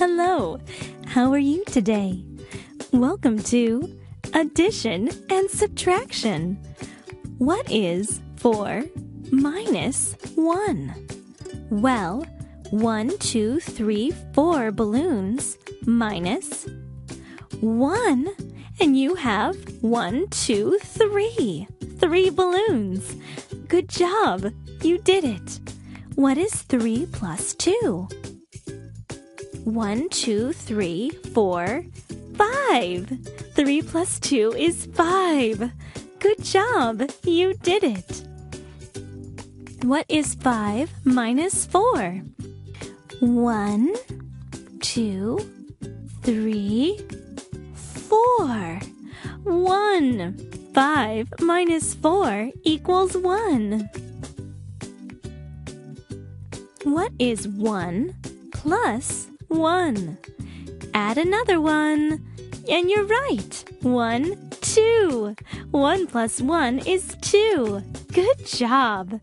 Hello, how are you today? Welcome to Addition and Subtraction. What is 4 minus 1? Well, one, two, three, four balloons minus 1, and you have one, two, three. Three balloons. Good job, you did it. What is 3 plus 2? One, two, three, four, five. Three plus two is five. Good job, you did it. What is five minus four? One, two, three, four. One. Five minus four equals one. What is one plus 1. Add another one. And you're right. 1, 2. 1 plus 1 is 2. Good job.